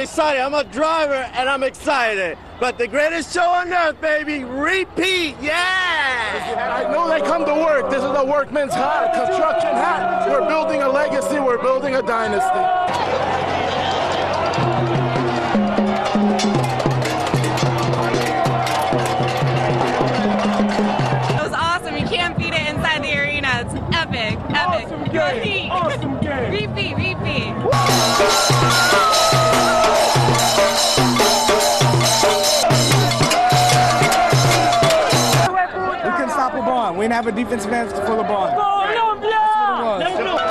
everybody. I'm a driver and I'm excited. But the greatest show on earth, baby, repeat, yeah! I know they come to work. This is a workman's hat, construction hat. We're building a legacy. We're building a dynasty. It was awesome. You can't beat it inside the arena. It's epic. Epic. Awesome game. Repeat. Awesome game. Repeat. Repeat. We didn't have a defensive end to pull the ball. Colombia! That's what it.